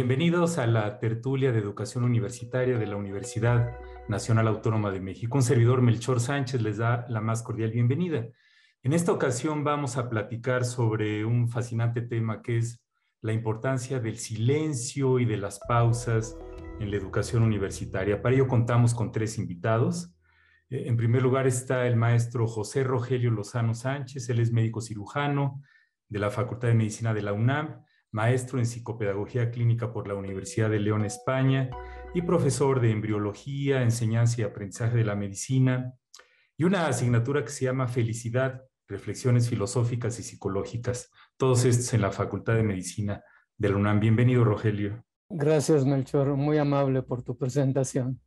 Bienvenidos a la tertulia de educación universitaria de la Universidad Nacional Autónoma de México. Un servidor Melchor Sánchez les da la más cordial bienvenida. En esta ocasión vamos a platicar sobre un fascinante tema que es la importancia del silencio y de las pausas en la educación universitaria. Para ello contamos con tres invitados. Eh, en primer lugar está el maestro José Rogelio Lozano Sánchez, él es médico cirujano de la Facultad de Medicina de la UNAM maestro en psicopedagogía clínica por la Universidad de León, España, y profesor de embriología, enseñanza y aprendizaje de la medicina, y una asignatura que se llama Felicidad, Reflexiones Filosóficas y Psicológicas, todos estos en la Facultad de Medicina de la UNAM. Bienvenido, Rogelio. Gracias, Melchor, muy amable por tu presentación.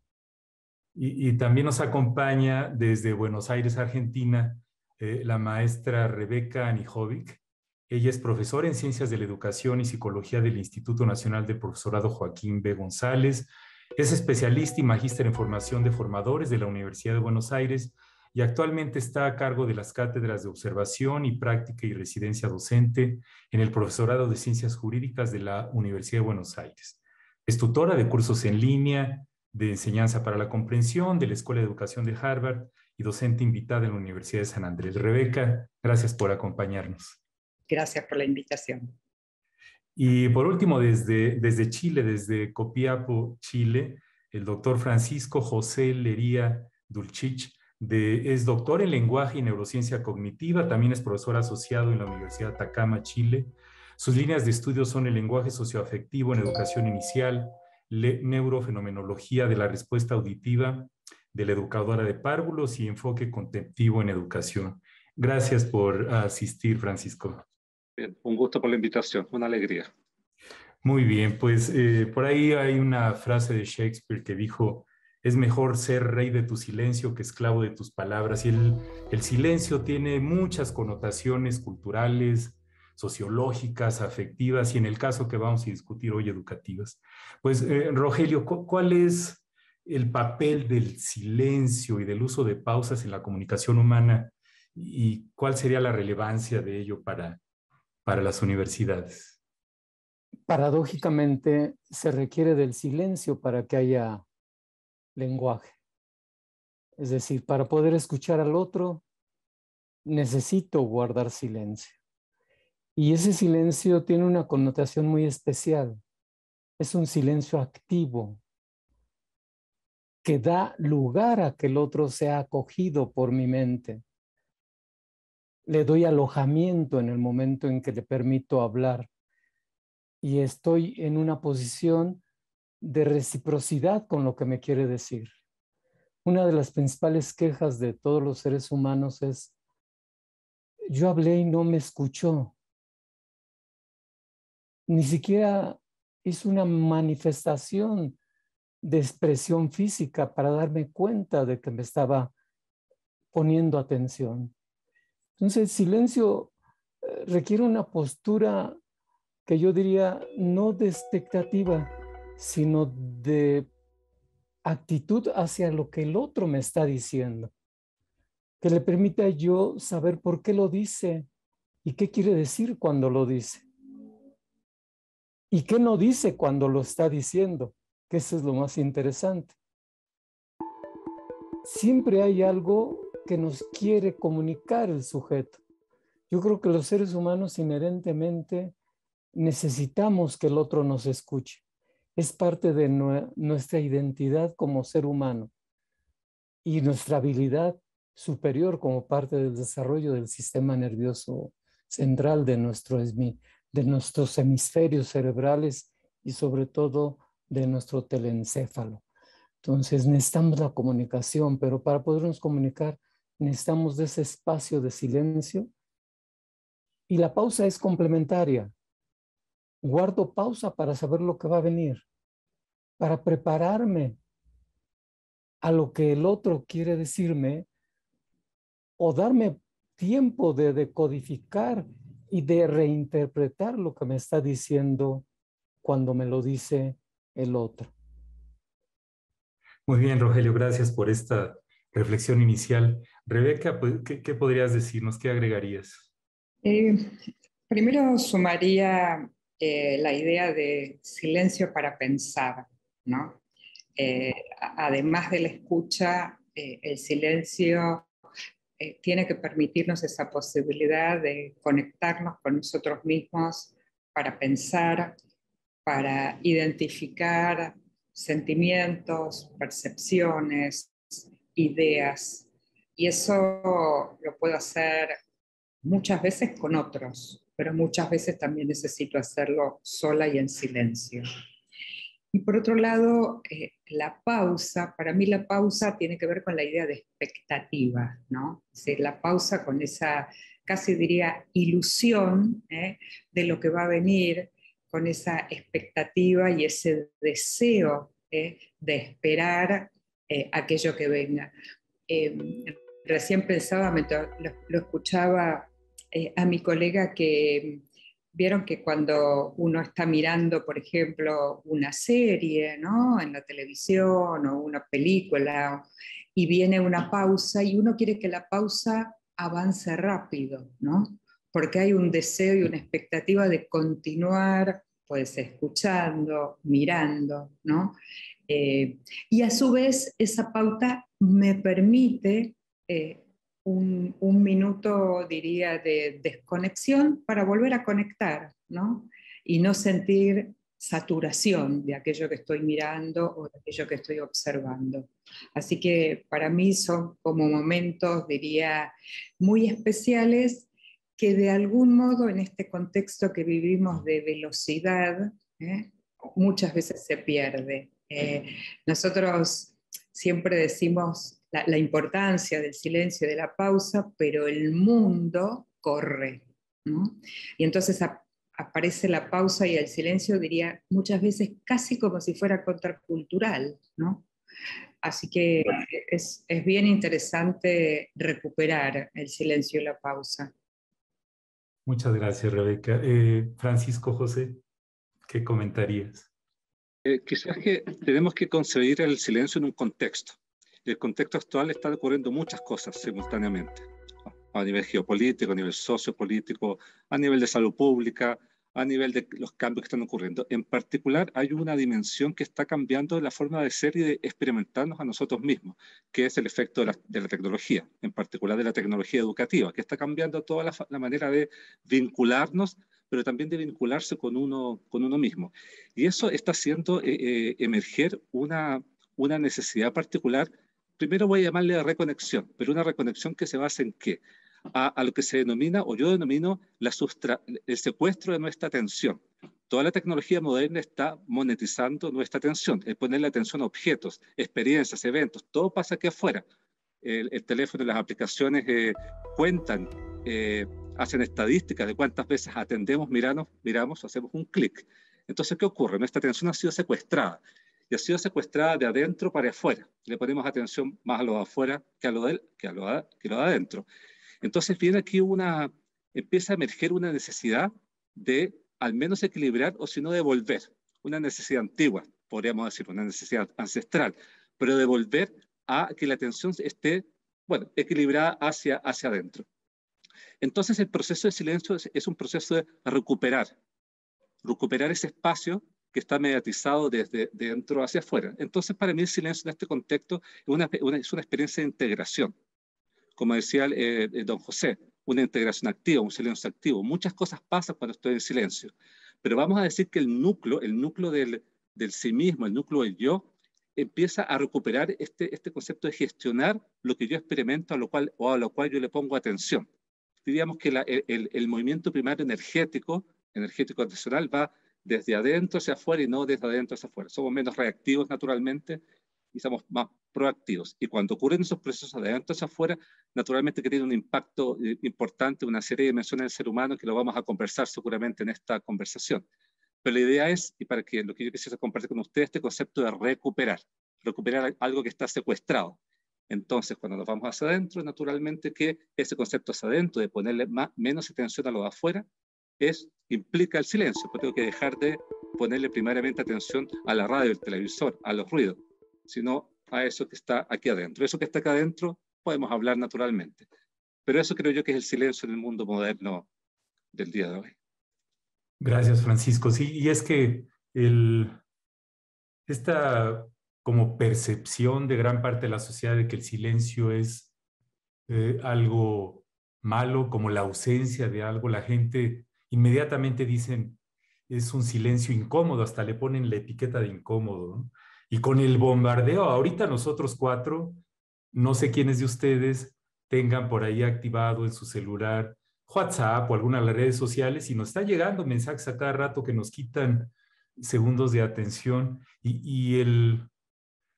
Y, también nos acompaña desde Buenos Aires, Argentina, eh, la maestra Rebeca Anijovic, ella es profesora en Ciencias de la Educación y Psicología del Instituto Nacional de Profesorado Joaquín B. González. Es especialista y magíster en formación de formadores de la Universidad de Buenos Aires y actualmente está a cargo de las cátedras de observación y práctica y residencia docente en el Profesorado de Ciencias Jurídicas de la Universidad de Buenos Aires. Es tutora de cursos en línea, de enseñanza para la comprensión de la Escuela de Educación de Harvard y docente invitada en la Universidad de San Andrés. Rebeca, gracias por acompañarnos. Gracias por la invitación. Y por último, desde, desde Chile, desde Copiapo, Chile, el doctor Francisco José Lería Dulcich, de, es doctor en lenguaje y neurociencia cognitiva, también es profesor asociado en la Universidad de Atacama, Chile. Sus líneas de estudio son el lenguaje socioafectivo en educación inicial, neurofenomenología de la respuesta auditiva de la educadora de párvulos y enfoque contemptivo en educación. Gracias por asistir, Francisco un gusto por la invitación, una alegría. Muy bien, pues eh, por ahí hay una frase de Shakespeare que dijo, es mejor ser rey de tu silencio que esclavo de tus palabras. Y el, el silencio tiene muchas connotaciones culturales, sociológicas, afectivas y en el caso que vamos a discutir hoy, educativas. Pues, eh, Rogelio, ¿cuál es el papel del silencio y del uso de pausas en la comunicación humana y cuál sería la relevancia de ello para, para las universidades? Paradójicamente, se requiere del silencio para que haya lenguaje. Es decir, para poder escuchar al otro, necesito guardar silencio. Y ese silencio tiene una connotación muy especial. Es un silencio activo que da lugar a que el otro sea acogido por mi mente le doy alojamiento en el momento en que le permito hablar y estoy en una posición de reciprocidad con lo que me quiere decir. Una de las principales quejas de todos los seres humanos es, yo hablé y no me escuchó. Ni siquiera hizo una manifestación de expresión física para darme cuenta de que me estaba poniendo atención. Entonces, silencio eh, requiere una postura que yo diría no de expectativa, sino de actitud hacia lo que el otro me está diciendo, que le permita yo saber por qué lo dice y qué quiere decir cuando lo dice. Y qué no dice cuando lo está diciendo, que eso es lo más interesante. Siempre hay algo que nos quiere comunicar el sujeto. Yo creo que los seres humanos inherentemente necesitamos que el otro nos escuche. Es parte de nuestra identidad como ser humano y nuestra habilidad superior como parte del desarrollo del sistema nervioso central de, nuestro, de nuestros hemisferios cerebrales y sobre todo de nuestro telencéfalo. Entonces necesitamos la comunicación, pero para podernos comunicar necesitamos de ese espacio de silencio y la pausa es complementaria. Guardo pausa para saber lo que va a venir, para prepararme a lo que el otro quiere decirme o darme tiempo de decodificar y de reinterpretar lo que me está diciendo cuando me lo dice el otro. Muy bien, Rogelio, gracias por esta reflexión inicial. Rebeca, pues, ¿qué, podrías decirnos? ¿Qué agregarías? Eh, primero sumaría eh, la idea de silencio para pensar, ¿no? Eh, además de la escucha, el silencio tiene que permitirnos esa posibilidad de conectarnos con nosotros mismos para pensar, para identificar sentimientos, percepciones, ideas. Y eso lo puedo hacer muchas veces con otros, pero muchas veces también necesito hacerlo sola y en silencio. Y por otro lado, eh, la pausa, para mí la pausa tiene que ver con la idea de expectativa, ¿no? Es la pausa con esa, casi diría, ilusión ¿eh? de lo que va a venir, con esa expectativa y ese deseo ¿eh? de esperar aquello que venga. Recién pensaba, lo escuchaba eh, a mi colega que vieron que cuando uno está mirando, por ejemplo, una serie ¿no? en la televisión o una película y viene una pausa y uno quiere que la pausa avance rápido, ¿no? porque hay un deseo y una expectativa de continuar, pues escuchando, mirando, ¿no? Eh, y a su vez esa pauta me permite eh, un, minuto, diría, de desconexión para volver a conectar, ¿no? Y no sentir saturación de aquello que estoy mirando o de aquello que estoy observando. Así que para mí son como momentos, diría, muy especiales que de algún modo en este contexto que vivimos de velocidad, ¿eh? muchas veces se pierde. Eh, nosotros siempre decimos la, importancia del silencio, de la pausa, pero el mundo corre. Y entonces aparece la pausa y el silencio, diría muchas veces casi como si fuera contracultural. ¿no? Así que es, bien interesante recuperar el silencio y la pausa. Muchas gracias, Rebeca. Eh, Francisco José, ¿qué comentarías? Eh, quizás que tenemos que concebir el silencio en un contexto el contexto actual está ocurriendo muchas cosas simultáneamente, a nivel geopolítico, a nivel sociopolítico, a nivel de salud pública, a nivel de los cambios que están ocurriendo. En particular, hay una dimensión que está cambiando la forma de ser y de experimentarnos a nosotros mismos, que es el efecto de la, tecnología, en particular de la tecnología educativa, que está cambiando toda la, manera de vincularnos, pero también de vincularse con uno, con uno mismo. Y eso está haciendo eh, eh, emerger una, una necesidad particular primero voy a llamarle a reconexión, pero una reconexión que se basa en qué? A, lo que se denomina, o yo denomino, la el secuestro de nuestra atención. Toda la tecnología moderna está monetizando nuestra atención, el ponerle atención a objetos, experiencias, eventos, todo pasa aquí afuera. El, teléfono y las aplicaciones eh, cuentan, eh, hacen estadísticas de cuántas veces atendemos, miramos, miramos, hacemos un clic. Entonces, ¿qué ocurre? Nuestra atención ha sido secuestrada y ha sido secuestrada de adentro para afuera. Le ponemos atención más a lo de afuera que a lo de, que a lo que lo de adentro. Entonces viene aquí una, empieza a emerger una necesidad de al menos equilibrar o si no devolver, una necesidad antigua, podríamos decir, una necesidad ancestral, pero devolver a que la atención esté, bueno, equilibrada hacia, hacia adentro. Entonces el proceso de silencio es un proceso de recuperar, recuperar ese espacio que está mediatizado desde dentro hacia afuera. Entonces, para mí el silencio en este contexto es una, es una experiencia de integración. Como decía eh, eh, don José, una integración activa, un silencio activo. Muchas cosas pasan cuando estoy en silencio. Pero vamos a decir que el núcleo, el núcleo del, del sí mismo, el núcleo del yo, empieza a recuperar este, este concepto de gestionar lo que yo experimento a lo cual, o a lo cual yo le pongo atención. Diríamos que el, el, movimiento primario energético, energético adicional, va desde adentro hacia afuera y no desde adentro hacia afuera. Somos menos reactivos naturalmente y somos más proactivos. Y cuando ocurren esos procesos de adentro hacia afuera, naturalmente que tiene un impacto eh, importante, una serie de dimensiones del ser humano que lo vamos a conversar seguramente en esta conversación. Pero la idea es, y para que lo que yo quisiera compartir con ustedes, este concepto de recuperar, recuperar algo que está secuestrado. Entonces, cuando nos vamos hacia adentro, naturalmente que ese concepto hacia adentro, de ponerle más, menos atención a lo de afuera, es, implica el silencio, porque tengo que dejar de ponerle primariamente atención a la radio, el televisor, a los ruidos, sino a eso que está aquí adentro. Eso que está acá adentro podemos hablar naturalmente. Pero eso creo yo que es el silencio en el mundo moderno del día de hoy. Gracias, Francisco. Sí, y es que el, esta como percepción de gran parte de la sociedad de que el silencio es eh, algo malo, como la ausencia de algo, la gente inmediatamente dicen, es un silencio incómodo, hasta le ponen la etiqueta de incómodo. Y con el bombardeo, ahorita nosotros cuatro, no sé quiénes de ustedes tengan por ahí activado en su celular WhatsApp o alguna de las redes sociales y nos está llegando mensajes a cada rato que nos quitan segundos de atención y, y el,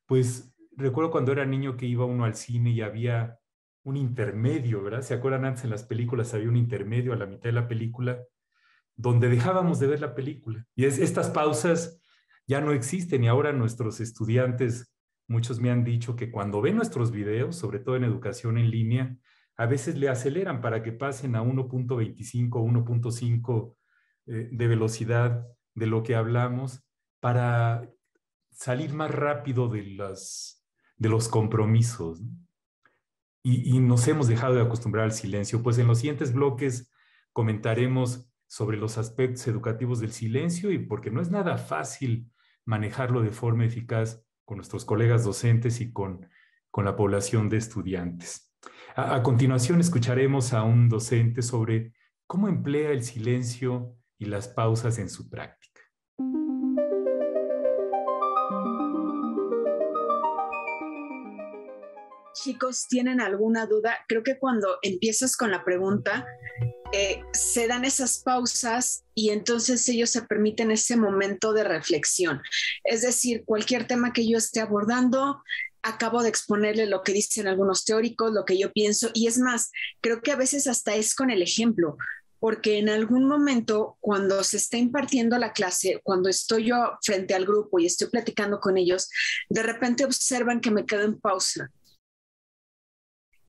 pues recuerdo cuando era niño que iba uno al cine y había un intermedio, ¿verdad? ¿Se acuerdan antes en las películas había un intermedio a la mitad de la película donde dejábamos de ver la película? Y es, estas pausas ya no existen y ahora nuestros estudiantes, muchos me han dicho que cuando ven nuestros videos, sobre todo en educación en línea, a veces le aceleran para que pasen a 1.25 o 1.5 de velocidad de lo que hablamos para salir más rápido de, las, de los compromisos. Y, nos hemos dejado de acostumbrar al silencio. Pues en los siguientes bloques comentaremos sobre los aspectos educativos del silencio y porque no es nada fácil manejarlo de forma eficaz con nuestros colegas docentes y con, con la población de estudiantes. A, a continuación escucharemos a un docente sobre cómo emplea el silencio y las pausas en su práctica. Chicos tienen alguna duda, creo que cuando empiezas con la pregunta, eh, se dan esas pausas y entonces ellos se permiten ese momento de reflexión. Es decir, cualquier tema que yo esté abordando, acabo de exponerle lo que dicen algunos teóricos, lo que yo pienso, y es más, creo que a veces hasta es con el ejemplo porque en algún momento cuando se está impartiendo la clase, cuando estoy yo frente al grupo y estoy platicando con ellos, de repente observan que me quedo en pausa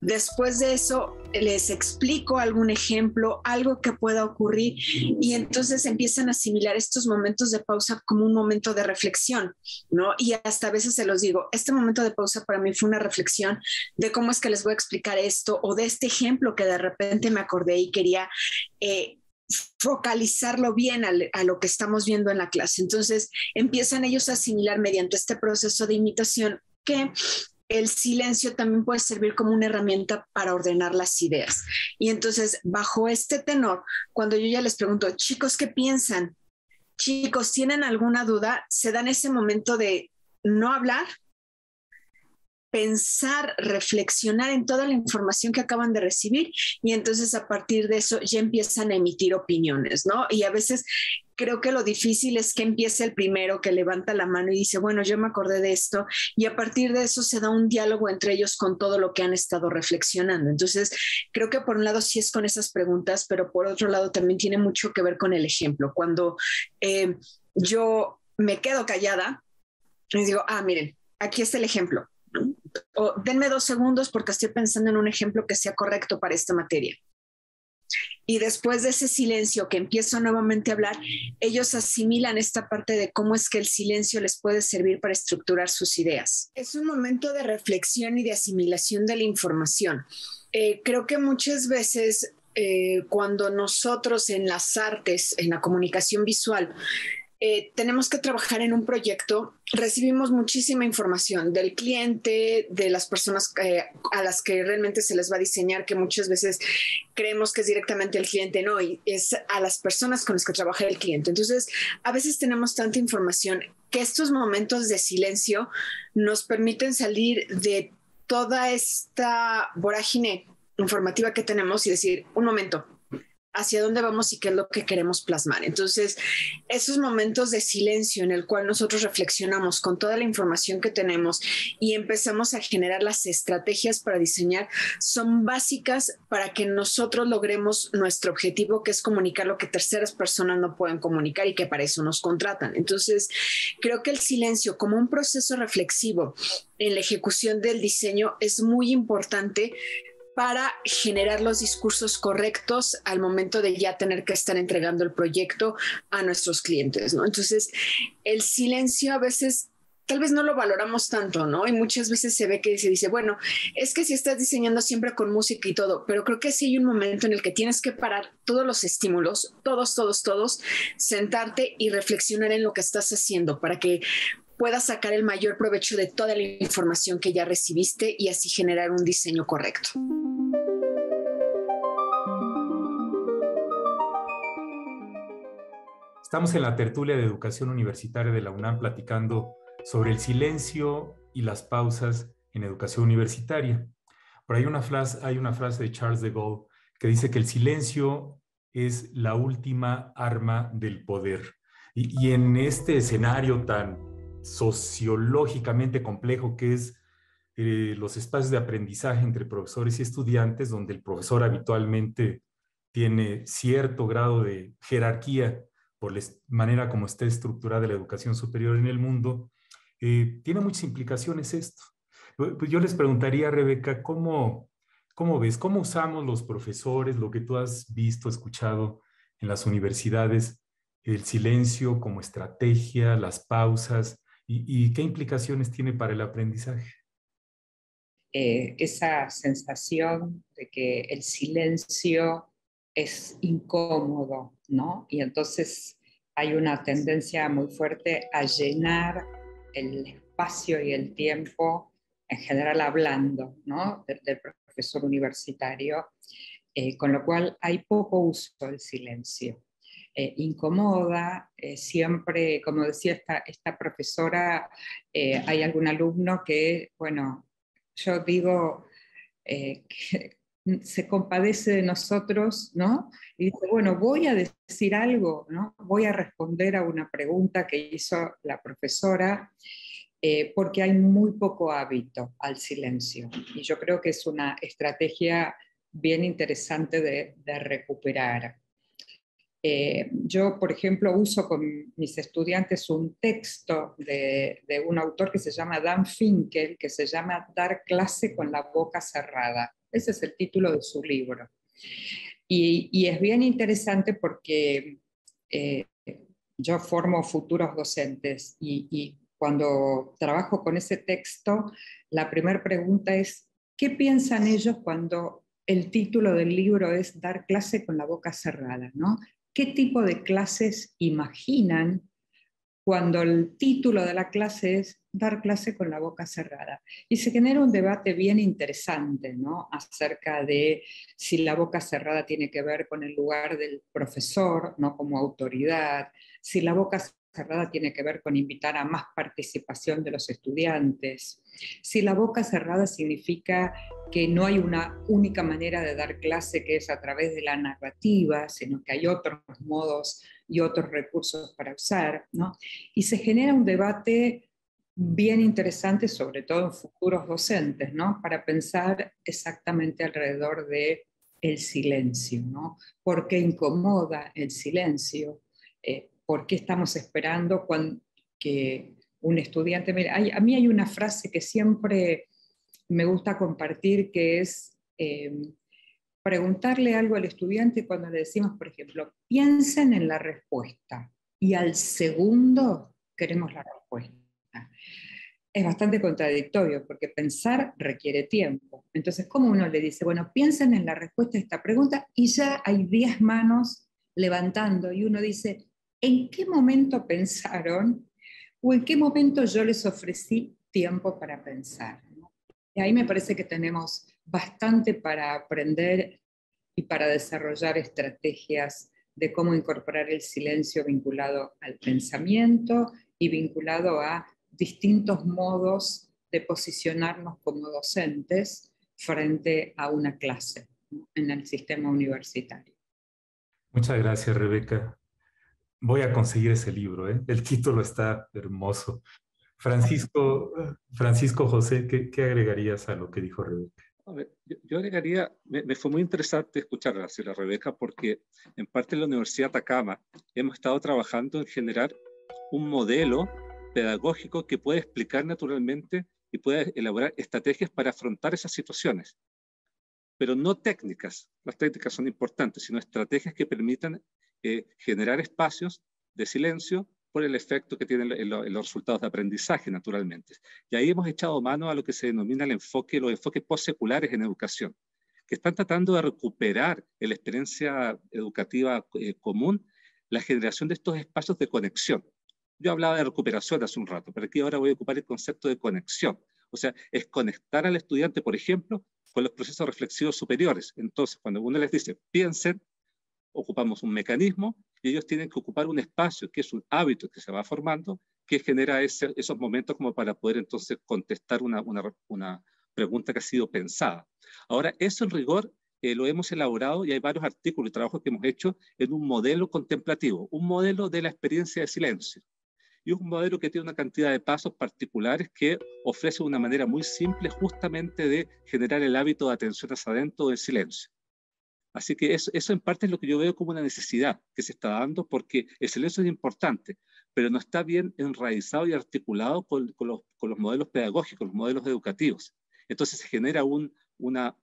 Después de eso, les explico algún ejemplo, algo que pueda ocurrir y entonces empiezan a asimilar estos momentos de pausa como un momento de reflexión, ¿no? Y hasta a veces se los digo, este momento de pausa para mí fue una reflexión de cómo es que les voy a explicar esto o de este ejemplo que de repente me acordé y quería... Eh, focalizarlo bien a, lo que estamos viendo en la clase. Entonces empiezan ellos a asimilar mediante este proceso de imitación que el silencio también puede servir como una herramienta para ordenar las ideas. Y entonces, bajo este tenor, cuando yo ya les pregunto, chicos, ¿qué piensan? Chicos, ¿tienen alguna duda? Se dan ese momento de no hablar, pensar, reflexionar en toda la información que acaban de recibir y entonces a partir de eso ya empiezan a emitir opiniones, ¿no? Y a veces creo que lo difícil es que empiece el primero que levanta la mano y dice, bueno, yo me acordé de esto y a partir de eso se da un diálogo entre ellos con todo lo que han estado reflexionando. Entonces, creo que por un lado sí es con esas preguntas, pero por otro lado también tiene mucho que ver con el ejemplo. Cuando eh, yo me quedo callada, les digo, ah, miren, aquí está el ejemplo o denme dos segundos porque estoy pensando en un ejemplo que sea correcto para esta materia. Y después de ese silencio que empiezo nuevamente a hablar, ellos asimilan esta parte de cómo es que el silencio les puede servir para estructurar sus ideas. Es un momento de reflexión y de asimilación de la información. Eh, creo que muchas veces eh, cuando nosotros en las artes, en la comunicación visual, eh, tenemos que trabajar en un proyecto, recibimos muchísima información del cliente, de las personas eh, a las que realmente se les va a diseñar, que muchas veces creemos que es directamente el cliente, no, y es a las personas con las que trabaja el cliente. Entonces, a veces tenemos tanta información que estos momentos de silencio nos permiten salir de toda esta vorágine informativa que tenemos y decir, un momento, hacia dónde vamos y qué es lo que queremos plasmar. Entonces, esos momentos de silencio en el cual nosotros reflexionamos con toda la información que tenemos y empezamos a generar las estrategias para diseñar son básicas para que nosotros logremos nuestro objetivo, que es comunicar lo que terceras personas no pueden comunicar y que para eso nos contratan. Entonces, creo que el silencio como un proceso reflexivo en la ejecución del diseño es muy importante para generar los discursos correctos al momento de ya tener que estar entregando el proyecto a nuestros clientes, ¿no? Entonces, el silencio a veces tal vez no lo valoramos tanto, ¿no? Y muchas veces se ve que se dice, bueno, es que si estás diseñando siempre con música y todo, pero creo que sí hay un momento en el que tienes que parar todos los estímulos, todos, todos, todos, sentarte y reflexionar en lo que estás haciendo para que puedas sacar el mayor provecho de toda la información que ya recibiste y así generar un diseño correcto. Estamos en la tertulia de educación universitaria de la UNAM platicando sobre el silencio y las pausas en educación universitaria. Por ahí una frase, hay una frase de Charles de Gaulle que dice que el silencio es la última arma del poder. Y, en este escenario tan sociológicamente complejo que es eh, los espacios de aprendizaje entre profesores y estudiantes, donde el profesor habitualmente tiene cierto grado de jerarquía por la manera como está estructurada la educación superior en el mundo, eh, tiene muchas implicaciones esto. Pues yo les preguntaría, Rebeca, ¿cómo, ¿cómo ves? ¿Cómo usamos los profesores, lo que tú has visto, escuchado en las universidades, el silencio como estrategia, las pausas, y, qué implicaciones tiene para el aprendizaje? Eh, esa sensación de que el silencio es incómodo, ¿no? Y entonces hay una tendencia muy fuerte a llenar el espacio y el tiempo, en general hablando, ¿no? Del, profesor universitario, eh, con lo cual hay poco uso del silencio. Eh, incomoda, eh, siempre, como decía esta, profesora, hay algún alumno que, bueno, yo digo que se compadece de nosotros, ¿no? Y dice, bueno, voy a decir algo, ¿no? Voy a responder a una pregunta que hizo la profesora, eh, porque hay muy poco hábito al silencio. Y yo creo que es una estrategia bien interesante de, recuperar. Eh, yo, por ejemplo, uso con mis estudiantes un texto de, un autor que se llama Dan Finkel, que se llama Dar clase con la boca cerrada. Ese es el título de su libro. Y, es bien interesante porque eh, yo formo futuros docentes y, cuando trabajo con ese texto, la primera pregunta es, ¿qué piensan ellos cuando el título del libro es Dar clase con la boca cerrada? ¿no? ¿Qué tipo de clases imaginan cuando el título de la clase es dar clase con la boca cerrada. Y se genera un debate bien interesante ¿no? acerca de si la boca cerrada tiene que ver con el lugar del profesor, no como autoridad, si la boca cerrada tiene que ver con invitar a más participación de los estudiantes. Si la boca cerrada significa que no hay una única manera de dar clase que es a través de la narrativa, sino que hay otros modos y otros recursos para usar, ¿no? Y se genera un debate bien interesante, sobre todo en futuros docentes, ¿no? Para pensar exactamente alrededor de el silencio, ¿no? ¿Por qué incomoda el silencio? Eh, ¿Por qué estamos esperando cuando, que un estudiante... Mira, a mí hay una frase que siempre me gusta compartir que es eh, preguntarle algo al estudiante cuando le decimos, por ejemplo, piensen en la respuesta y al segundo queremos la respuesta. Es bastante contradictorio porque pensar requiere tiempo. Entonces, ¿cómo uno le dice, bueno, piensen en la respuesta a esta pregunta y ya hay 10 manos levantando y uno dice, ¿en qué momento pensaron o en qué momento yo les ofrecí tiempo para pensar? Y ahí me parece que tenemos bastante para aprender y para desarrollar estrategias de cómo incorporar el silencio vinculado al pensamiento y vinculado a distintos modos de posicionarnos como docentes frente a una clase en el sistema universitario. Muchas gracias, Rebeca. Voy a conseguir ese libro, ¿eh? el título está hermoso. Francisco, Francisco José, ¿qué, agregarías a lo que dijo Rebeca? yo, agregaría, me, fue muy interesante escuchar a la Rebeca porque en parte en la Universidad de Atacama hemos estado trabajando en generar un modelo pedagógico que pueda explicar naturalmente y pueda elaborar estrategias para afrontar esas situaciones. Pero no técnicas, las técnicas son importantes, sino estrategias que permitan eh, generar espacios de silencio por el efecto que tienen los resultados de aprendizaje, naturalmente. Y ahí hemos echado mano a lo que se denomina el enfoque, los enfoques postseculares en educación, que están tratando de recuperar en la experiencia educativa eh, común la generación de estos espacios de conexión. Yo hablaba de recuperación hace un rato, pero aquí ahora voy a ocupar el concepto de conexión. O sea, es conectar al estudiante, por ejemplo, con los procesos reflexivos superiores. Entonces, cuando uno les dice, piensen, ocupamos un mecanismo y ellos tienen que ocupar un espacio, que es un hábito que se va formando, que genera esos momentos como para poder entonces contestar una, pregunta que ha sido pensada. Ahora, eso en rigor eh, lo hemos elaborado y hay varios artículos y trabajos que hemos hecho en un modelo contemplativo, un modelo de la experiencia de silencio. Y un modelo que tiene una cantidad de pasos particulares que ofrece una manera muy simple justamente de generar el hábito de atención hacia adentro del silencio. Así que eso, en parte es lo que yo veo como una necesidad que se está dando porque el silencio es importante, pero no está bien enraizado y articulado con, los, modelos pedagógicos, los modelos educativos. Entonces se genera un,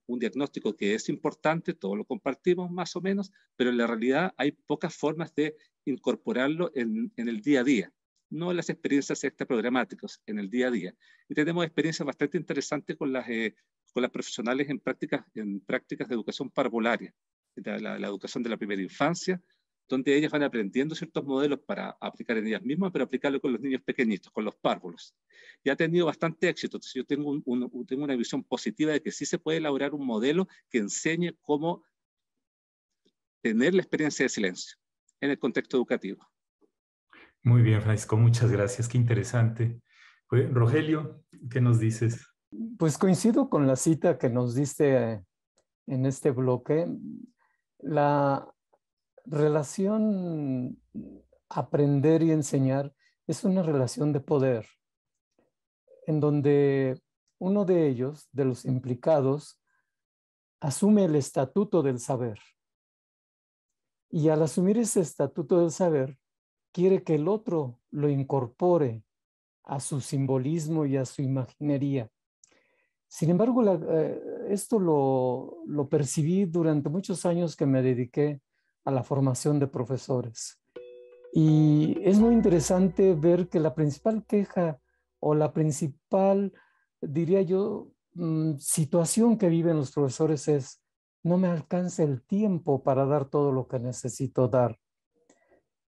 diagnóstico que es importante, todos lo compartimos más o menos, pero en la realidad hay pocas formas de incorporarlo en, el día a día, no las experiencias extraprogramáticas, en el día a día. Y tenemos experiencias bastante interesantes con las, eh, con las profesionales en prácticas, en prácticas de educación parvularia, la, la, educación de la primera infancia, donde ellas van aprendiendo ciertos modelos para aplicar en ellas mismas, pero aplicarlo con los niños pequeñitos, con los párvulos. Y ha tenido bastante éxito. Yo tengo, un, tengo una visión positiva de que sí se puede elaborar un modelo que enseñe cómo tener la experiencia de silencio en el contexto educativo. Muy bien, Francisco, muchas gracias. Qué interesante. Rogelio, ¿qué nos dices? Pues coincido con la cita que nos diste en este bloque. La relación aprender y enseñar es una relación de poder, en donde uno de ellos, de los implicados, asume el estatuto del saber. Y al asumir ese estatuto del saber, quiere que el otro lo incorpore a su simbolismo y a su imaginería. Sin embargo, eh, esto lo, percibí durante muchos años que me dediqué a la formación de profesores. Y es muy interesante ver que la principal queja o la principal, diría yo, mm, situación que viven los profesores es, no me alcanza el tiempo para dar todo lo que necesito dar.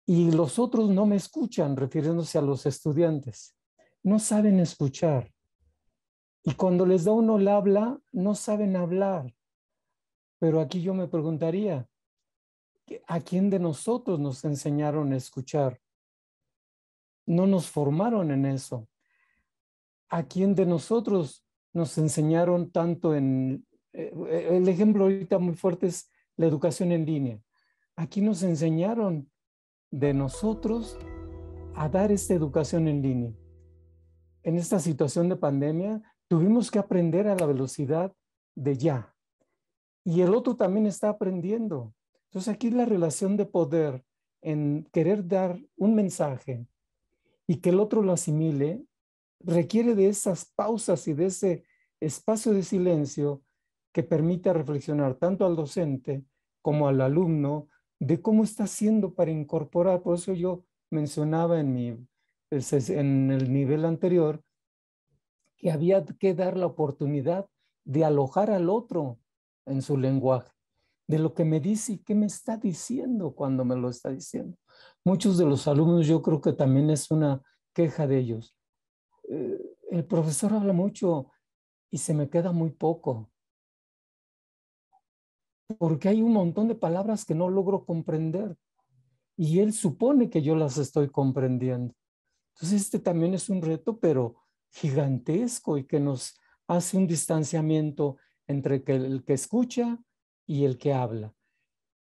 Y los otros no me escuchan, refiriéndose a los estudiantes. No saben escuchar. Y cuando les da uno el habla, no saben hablar. Pero aquí yo me preguntaría, ¿a quién de nosotros nos enseñaron a escuchar? No nos formaron en eso. ¿A quién de nosotros nos enseñaron tanto en... Eh, el ejemplo ahorita muy fuerte es la educación en línea. Aquí nos enseñaron de nosotros a dar esta educación en línea. En esta situación de pandemia, Tuvimos que aprender a la velocidad de ya. Y el otro también está aprendiendo. Entonces aquí la relación de poder en querer dar un mensaje y que el otro lo asimile requiere de esas pausas y de ese espacio de silencio que permita reflexionar tanto al docente como al alumno de cómo está haciendo para incorporar. Por eso yo mencionaba en, mi, en el nivel anterior que había que dar la oportunidad de alojar al otro en su lenguaje, de lo que me dice y qué me está diciendo cuando me lo está diciendo. Muchos de los alumnos yo creo que también es una queja de ellos. Eh, el profesor habla mucho y se me queda muy poco, porque hay un montón de palabras que no logro comprender y él supone que yo las estoy comprendiendo. Entonces este también es un reto, pero gigantesco y que nos hace un distanciamiento entre el que escucha y el que habla.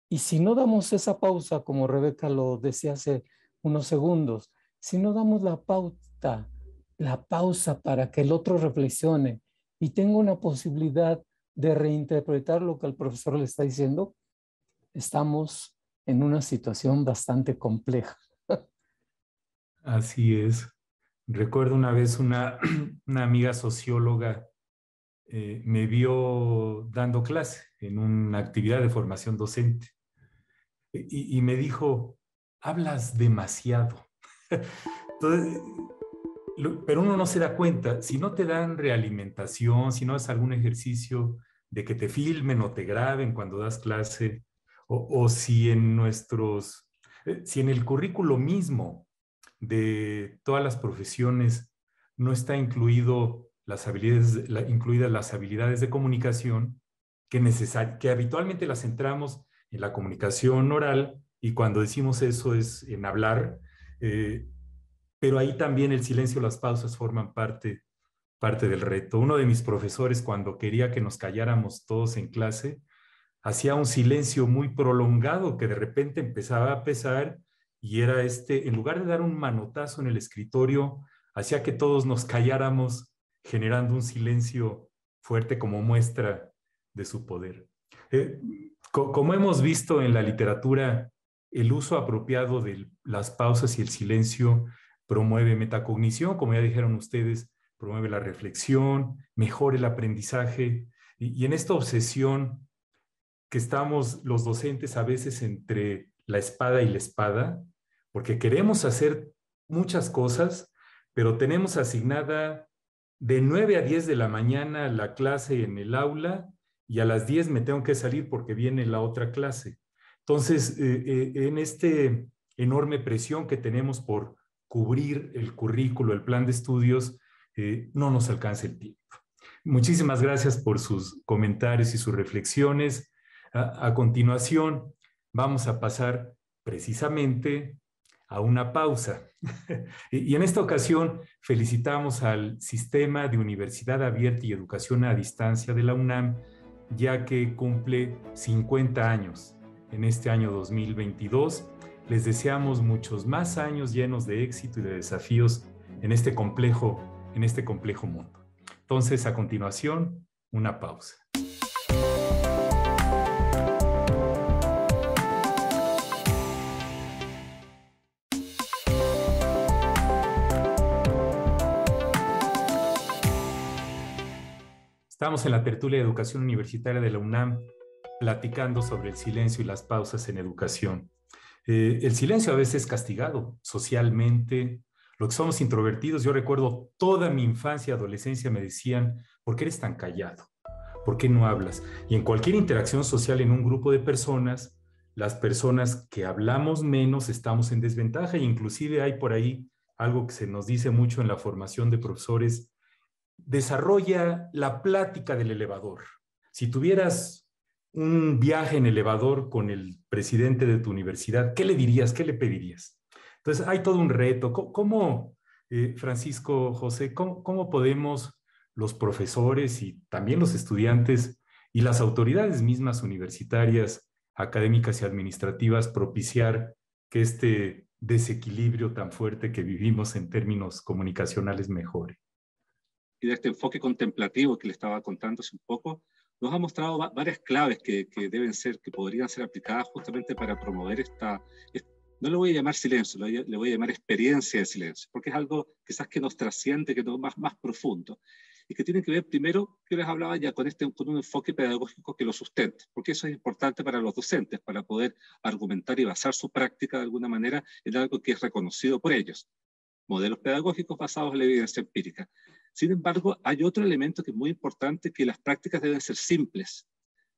Y si no damos esa pausa, como Rebeca lo decía hace unos segundos, si no damos la pauta, la pausa para que el otro reflexione y tenga una posibilidad de reinterpretar lo que el profesor le está diciendo, estamos en una situación bastante compleja. Así es. Recuerdo una vez una, amiga socióloga eh, me vio dando clase en una actividad de formación docente y, me dijo, hablas demasiado. Entonces, pero uno no se da cuenta, si no te dan realimentación, si no haces algún ejercicio de que te filmen o te graben cuando das clase, o, si en nuestros, eh, si en el currículo mismo de todas las profesiones no está incluido las habilidades, incluidas las habilidades de comunicación, que, que habitualmente las centramos en la comunicación oral, y cuando decimos eso es en hablar, eh, pero ahí también el silencio, las pausas forman parte, parte del reto. Uno de mis profesores, cuando quería que nos calláramos todos en clase, hacía un silencio muy prolongado que de repente empezaba a pesar y era este, en lugar de dar un manotazo en el escritorio, hacía que todos nos calláramos generando un silencio fuerte como muestra de su poder. Eh, como hemos visto en la literatura, el uso apropiado de las pausas y el silencio promueve metacognición, como ya dijeron ustedes, promueve la reflexión, mejora el aprendizaje. Y, en esta obsesión que estamos los docentes a veces entre la espada y la espada, porque queremos hacer muchas cosas, pero tenemos asignada de 9 a 10 de la mañana la clase en el aula y a las 10 me tengo que salir porque viene la otra clase. Entonces, eh, eh, en este enorme presión que tenemos por cubrir el currículo, el plan de estudios, eh, no nos alcanza el tiempo. Muchísimas gracias por sus comentarios y sus reflexiones. A, a continuación, vamos a pasar precisamente a una pausa. y en esta ocasión felicitamos al Sistema de Universidad Abierta y Educación a Distancia de la UNAM, ya que cumple 50 años en este año 2022 les deseamos muchos más años llenos de éxito y de desafíos en este complejo, en este complejo mundo. Entonces, a continuación, una pausa. Estamos en la tertulia de educación universitaria de la UNAM platicando sobre el silencio y las pausas en educación. Eh, el silencio a veces es castigado socialmente. Los que somos introvertidos, yo recuerdo toda mi infancia y adolescencia me decían, ¿por qué eres tan callado? ¿Por qué no hablas? Y en cualquier interacción social en un grupo de personas, las personas que hablamos menos estamos en desventaja e inclusive hay por ahí algo que se nos dice mucho en la formación de profesores, desarrolla la plática del elevador. Si tuvieras un viaje en elevador con el presidente de tu universidad, ¿qué le dirías? ¿Qué le pedirías? Entonces, hay todo un reto. ¿Cómo, eh, Francisco José, cómo, podemos los profesores y también los estudiantes y las autoridades mismas universitarias, académicas y administrativas propiciar que este desequilibrio tan fuerte que vivimos en términos comunicacionales mejore? Y de este enfoque contemplativo que le estaba contando hace un poco, nos ha mostrado varias claves que, deben ser, que podrían ser aplicadas justamente para promover esta, no le voy a llamar silencio, le voy a llamar experiencia de silencio, porque es algo quizás que nos trasciende, que es más, más profundo, y que tiene que ver primero, que les hablaba ya con, este, con un enfoque pedagógico que lo sustente, porque eso es importante para los docentes, para poder argumentar y basar su práctica de alguna manera en algo que es reconocido por ellos. Modelos pedagógicos basados en la evidencia empírica. Sin embargo, hay otro elemento que es muy importante, que las prácticas deben ser simples,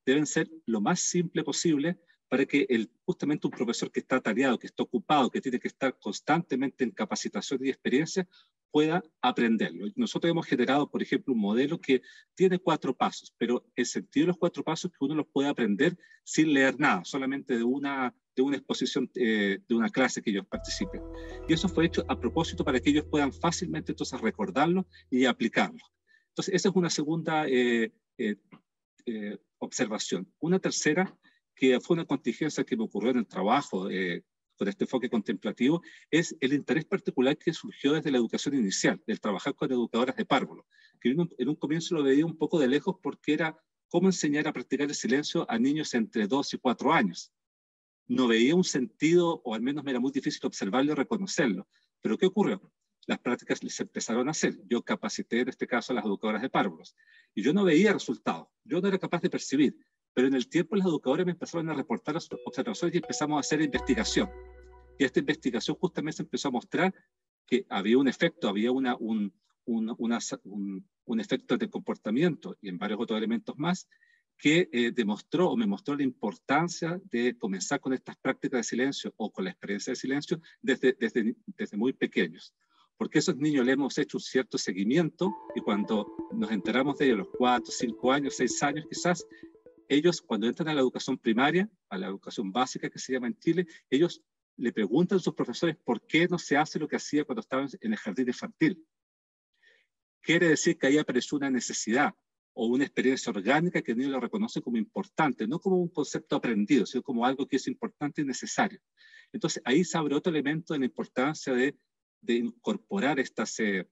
deben ser lo más simple posible para que el, justamente un profesor que está atareado, que está ocupado, que tiene que estar constantemente en capacitación y experiencia, pueda aprenderlo. Nosotros hemos generado, por ejemplo, un modelo que tiene cuatro pasos, pero el sentido de los cuatro pasos es que uno los puede aprender sin leer nada, solamente de una de una exposición, eh, de una clase que ellos participen. Y eso fue hecho a propósito para que ellos puedan fácilmente entonces recordarlo y aplicarlo. Entonces, esa es una segunda eh, eh, observación. Una tercera, que fue una contingencia que me ocurrió en el trabajo con este enfoque contemplativo, es el interés particular que surgió desde la educación inicial, del trabajar con educadoras de párvulo, que en un, en un comienzo lo veía un poco de lejos porque era cómo enseñar a practicar el silencio a niños entre 2 y 4 años no veía un sentido, o al menos me era muy difícil observarlo y reconocerlo. Pero ¿qué ocurrió? Las prácticas se empezaron a hacer. Yo capacité, en este caso, a las educadoras de párvulos. Y yo no veía resultados. Yo no era capaz de percibir. Pero en el tiempo las educadoras me empezaron a reportar las observaciones y empezamos a hacer investigación. Y esta investigación justamente empezó a mostrar que había un efecto, había una, un, un, un, efecto de comportamiento y en varios otros elementos más que eh, demostró o me mostró la importancia de comenzar con estas prácticas de silencio o con la experiencia de silencio desde, desde, desde muy pequeños. Porque esos niños le hemos hecho un cierto seguimiento y cuando nos enteramos de ellos, los cuatro, cinco años, seis años quizás, ellos cuando entran a la educación primaria, a la educación básica que se llama en Chile, ellos le preguntan a sus profesores por qué no se hace lo que hacía cuando estaban en el jardín infantil. Quiere decir que ahí apareció una necesidad o una experiencia orgánica que el niño lo reconoce como importante, no como un concepto aprendido, sino como algo que es importante y necesario. Entonces, ahí se abre otro elemento de la importancia de, incorporar estas, eh,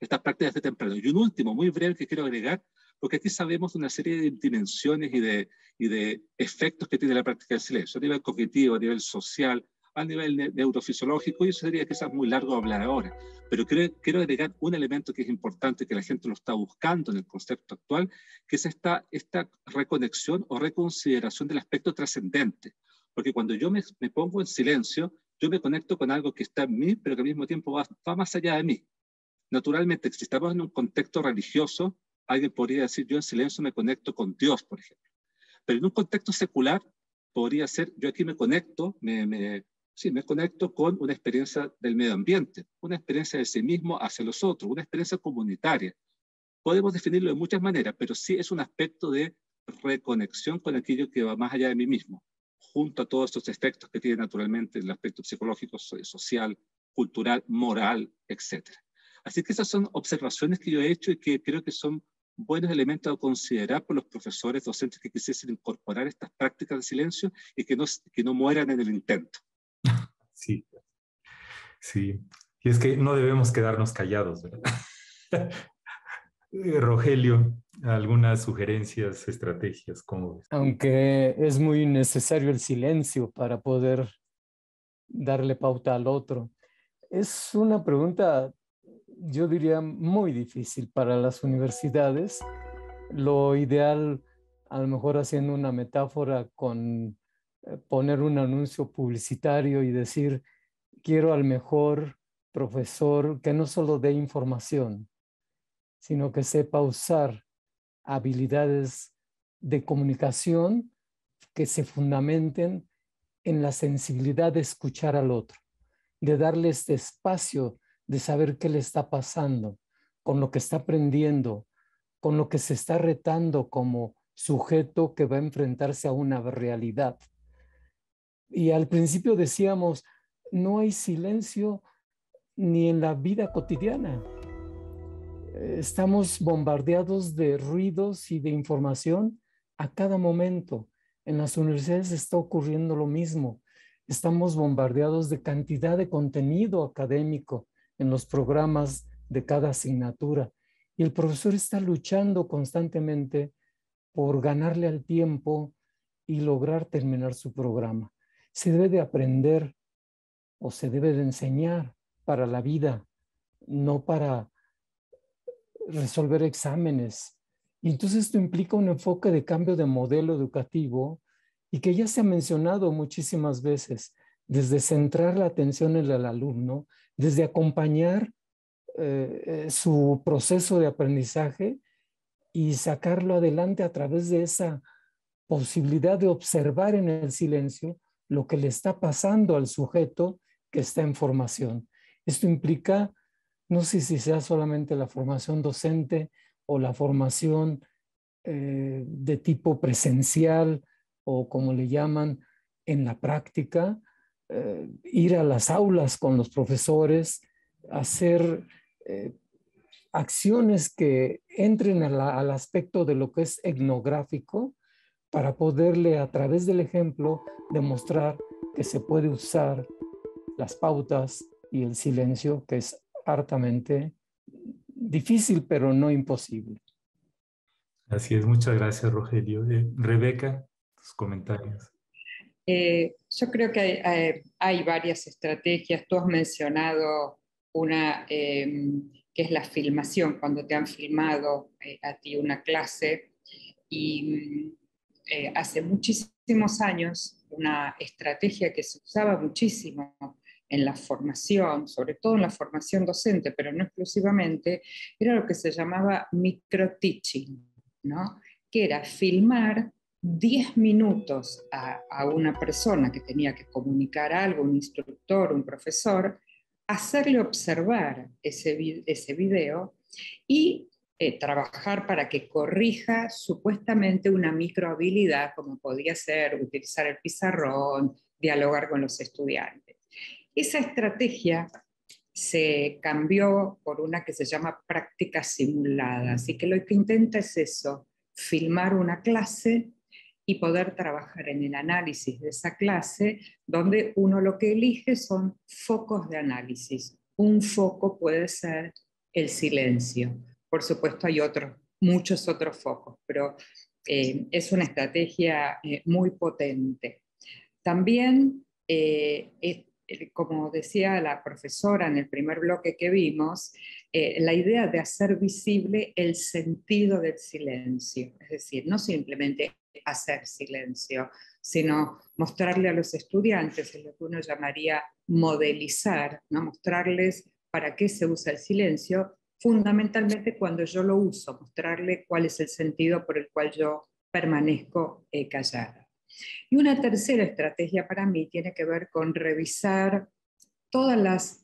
estas prácticas de temprano. Y un último, muy breve, que quiero agregar, porque aquí sabemos una serie de dimensiones y de, y de efectos que tiene la práctica del silencio, a nivel cognitivo, a nivel social, a nivel neurofisiológico, y eso sería quizás muy largo hablar ahora. Pero quiero, quiero agregar un elemento que es importante, que la gente lo está buscando en el concepto actual, que es esta, esta reconexión o reconsideración del aspecto trascendente. Porque cuando yo me, me, pongo en silencio, yo me conecto con algo que está en mí, pero que al mismo tiempo va, va más allá de mí. Naturalmente, si estamos en un contexto religioso, alguien podría decir, yo en silencio me conecto con Dios, por ejemplo. Pero en un contexto secular, podría ser, yo aquí me conecto, me, me, sí, me conecto con una experiencia del medio ambiente, una experiencia de sí mismo hacia los otros, una experiencia comunitaria. Podemos definirlo de muchas maneras, pero sí es un aspecto de reconexión con aquello que va más allá de mí mismo, junto a todos estos efectos que tiene naturalmente el aspecto psicológico, social, cultural, moral, etc. Así que esas son observaciones que yo he hecho y que creo que son buenos elementos a considerar por los profesores, docentes que quisiesen incorporar estas prácticas de silencio y que no, que no mueran en el intento. Sí, sí. Y es que no debemos quedarnos callados, ¿verdad? Rogelio, algunas sugerencias, estrategias, ¿cómo ves? Aunque es muy necesario el silencio para poder darle pauta al otro. Es una pregunta yo diría, muy difícil para las universidades. Lo ideal, a lo mejor haciendo una metáfora con eh, poner un anuncio publicitario y decir, quiero al mejor profesor que no solo dé información, sino que sepa usar habilidades de comunicación que se fundamenten en la sensibilidad de escuchar al otro, de darle este espacio de saber qué le está pasando, con lo que está aprendiendo, con lo que se está retando como sujeto que va a enfrentarse a una realidad. Y al principio decíamos, no hay silencio ni en la vida cotidiana. Estamos bombardeados de ruidos y de información a cada momento. En las universidades está ocurriendo lo mismo. Estamos bombardeados de cantidad de contenido académico, en los programas de cada asignatura. Y el profesor está luchando constantemente por ganarle al tiempo y lograr terminar su programa. Se debe de aprender o se debe de enseñar para la vida, no para resolver exámenes. Y entonces esto implica un enfoque de cambio de modelo educativo y que ya se ha mencionado muchísimas veces, desde centrar la atención en el alumno desde acompañar eh, eh, su proceso de aprendizaje y sacarlo adelante a través de esa posibilidad de observar en el silencio lo que le está pasando al sujeto que está en formación. Esto implica, no sé si sea solamente la formación docente o la formación eh, de tipo presencial o como le llaman en la práctica, eh, ir a las aulas con los profesores, hacer eh, acciones que entren al aspecto de lo que es etnográfico para poderle a través del ejemplo demostrar que se puede usar las pautas y el silencio, que es hartamente difícil, pero no imposible. Así es, muchas gracias, Rogelio. Eh, Rebeca, tus comentarios. Eh, yo creo que hay, varias estrategias. Tú has mencionado una em, que es la filmación, cuando te han filmado eh, a ti una clase. Y eh, hace muchísimos años una estrategia que se usaba muchísimo en la formación, sobre todo en la formación docente, pero no exclusivamente, era lo que se llamaba micro-teaching, ¿no? que era filmar 10 minutos a, una persona que tenía que comunicar algo, un instructor, un profesor, hacerle observar ese, ese video y eh, trabajar para que corrija supuestamente una microhabilidad, como podía ser utilizar el pizarrón, dialogar con los estudiantes. Esa estrategia se cambió por una que se llama práctica simulada, así que lo que intenta es eso, filmar una clase y poder trabajar en el análisis de esa clase, donde uno lo que elige son focos de análisis. Un foco puede ser el silencio. Por supuesto, hay otros, muchos otros focos, pero eh, es una estrategia eh, muy potente. También eh, como decía la profesora en el primer bloque que vimos, la idea de hacer visible el sentido del silencio, es decir, no simplemente hacer silencio, sino mostrarle a los estudiantes lo que uno llamaría modelizar, ¿no? mostrarles para qué se usa el silencio, fundamentalmente cuando yo lo uso, mostrarle cuál es el sentido por el cual yo permanezco eh, callada. Y una tercera estrategia para mí tiene que ver con revisar todas las